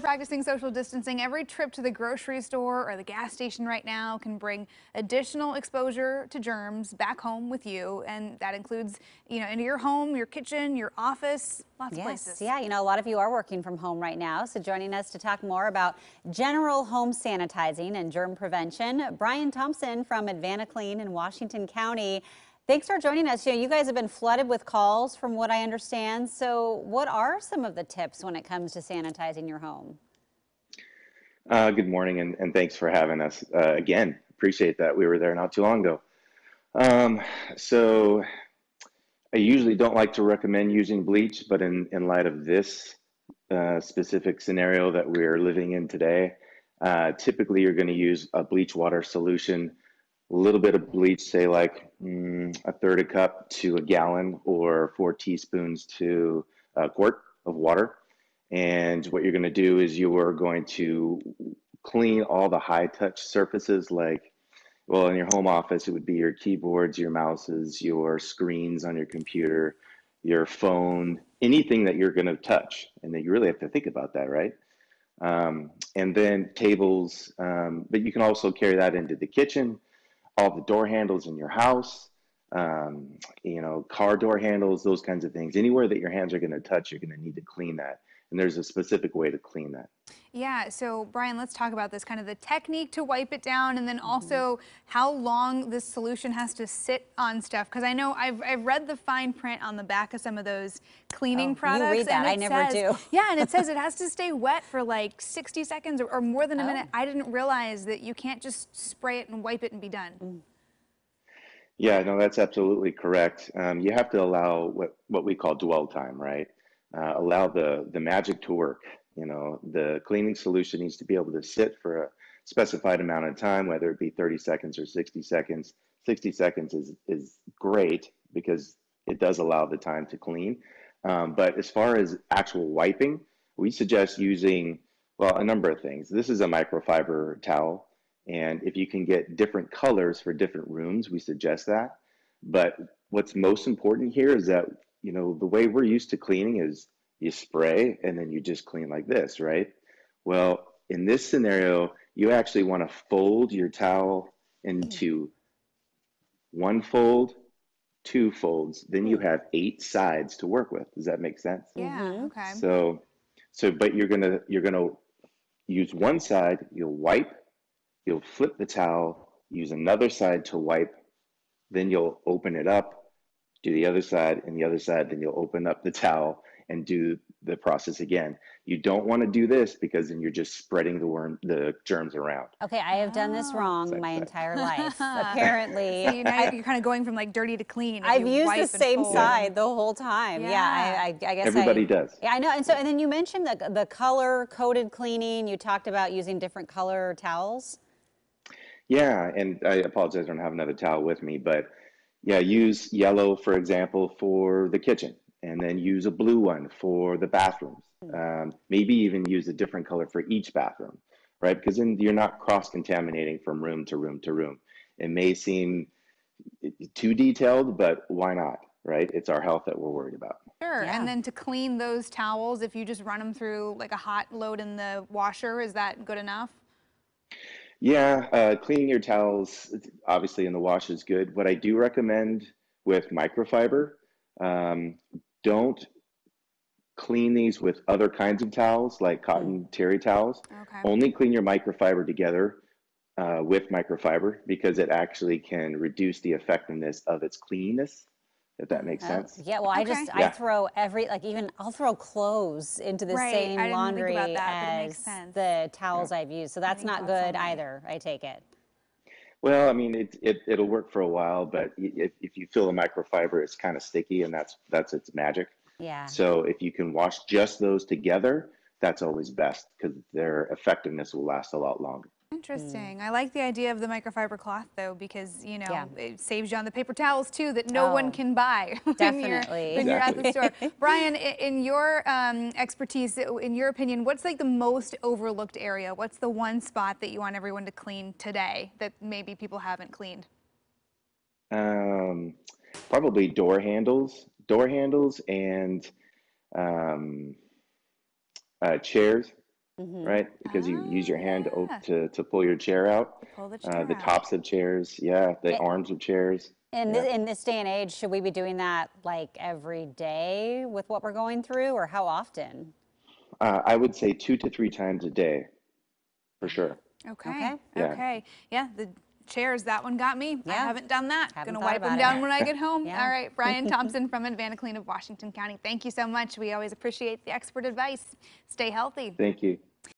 we're practicing social distancing, every trip to the grocery store or the gas station right now can bring additional exposure to germs back home with you. And that includes, you know, into your home, your kitchen, your office, lots yes, of places. Yeah, you know, a lot of you are working from home right now. So joining us to talk more about general home sanitizing and germ prevention, Brian Thomsen from Advantaclean in Washington County. Thanks for joining us. You know, you guys have been flooded with calls from what I understand. So what are some of the tips when it comes to sanitizing your home? Uh, good morning, and, and, thanks for having us uh, again. Appreciate that. We were there not too long ago. Um, so I usually don't like to recommend using bleach, but in, in light of this uh, specific scenario that we're living in today, uh, typically you're going to use a bleach water solution a little bit of bleach, say like mm, a third a cup to a gallon or four teaspoons to a quart of water. And what you're going to do is you are going to clean all the high touch surfaces like, well, in your home office, it would be your keyboards, your mouses, your screens on your computer, your phone, anything that you're going to touch. And then you really have to think about that, right? Um, and then tables, um, but you can also carry that into the kitchen all the door handles in your house, um, you know, car door handles, those kinds of things. Anywhere that your hands are going to touch, you're going to need to clean that. And there's a specific way to clean that. Yeah, so Brian, let's talk about this kind of the technique to wipe it down and then mm-hmm. also mm -hmm. how long this solution has to sit on stuff. Because I know I've, I've read the fine print on the back of some of those cleaning oh, products. You read that, I never says, do. yeah, and it says it has to stay wet for like 60 seconds or, or more than a oh. minute. I didn't realize that you can't just spray it and wipe it and be done. Mm. Yeah, no, that's absolutely correct. Um, you have to allow what, what we call dwell time, right? Uh, allow the, the magic to work. You know, the cleaning solution needs to be able to sit for a specified amount of time, whether it be 30 seconds or 60 seconds. 60 seconds is, is great because it does allow the time to clean. Um, but as far as actual wiping, we suggest using, well, a number of things. This is a microfiber towel. And if you can get different colors for different rooms, we suggest that. But what's most important here is that, you know, the way we're used to cleaning is you spray and then you just clean like this, right? Well, in this scenario, you actually want to fold your towel into one fold, two folds, then you have eight sides to work with. Does that make sense? Yeah, mm-hmm. okay. So so but you're going to you're going to use one side, you'll wipe You'll flip the towel, use another side to wipe, then you'll open it up, do the other side and the other side, then you'll open up the towel and do the process again. You don't want to do this because then you're just spreading the worm, the germs around. Okay, I have done this oh. wrong my entire life. Apparently, so you know, you're kind of going from like dirty to clean. I've used the same side the whole time. Yeah, yeah I, I, I, guess everybody does. Yeah, I know. And so, and then you mentioned the the color coded cleaning. You talked about using different color towels. Yeah, and I apologize, I don't have another towel with me, but yeah, use yellow, for example, for the kitchen, and then use a blue one for the bathrooms. Um, maybe even use a different color for each bathroom, right? Because then you're not cross-contaminating from room to room to room. It may seem too detailed, but why not, right? It's our health that we're worried about. Sure, yeah. and then to clean those towels, if you just run them through like a hot load in the washer, is that good enough? Yeah, uh, cleaning your towels, obviously in the wash is good. What I do recommend with microfiber, um, don't clean these with other kinds of towels like cotton terry towels. Okay. Only clean your microfiber together uh, with microfiber because it actually can reduce the effectiveness of its cleanliness if that makes sense. Yeah, well, I just I throw every like even I'll throw clothes into the right. same laundry that, as the towels yeah. I've used. So that's not good either. I take it. Well, I mean, it, it it'll work for a while, but if, if you feel a microfiber, it's kind of sticky, and that's that's its magic. Yeah. So if you can wash just those together, that's always best because their effectiveness will last a lot longer. Interesting. Mm. I like the idea of the microfiber cloth though because you know yeah. it saves you on the paper towels too that no oh, one can buy definitely when, you're, when exactly. you're, at the store. Brian, in your um, expertise, in your opinion, what's like the most overlooked area? What's the one spot that you want everyone to clean today that maybe people haven't cleaned? Um, probably door handles, door handles, and um, uh, chairs right? Because you use your hand to, Ah. to, to pull your chair out. Pull the Uh, chair the out. tops of chairs, yeah, the arms of chairs. In, this, in this day and age, should we be doing that like every day with what we're going through, or how often? Uh, I would say two to three times a day, for sure. Okay. Okay. Yeah. Okay. Yeah. The chairs, that one got me. Yeah. I haven't done that. Haven't Gonna wipe them about it. down when I get home. Yeah. All right. Brian Thomsen from Advantaclean of Washington County. Thank you so much. We always appreciate the expert advice. Stay healthy. Thank you.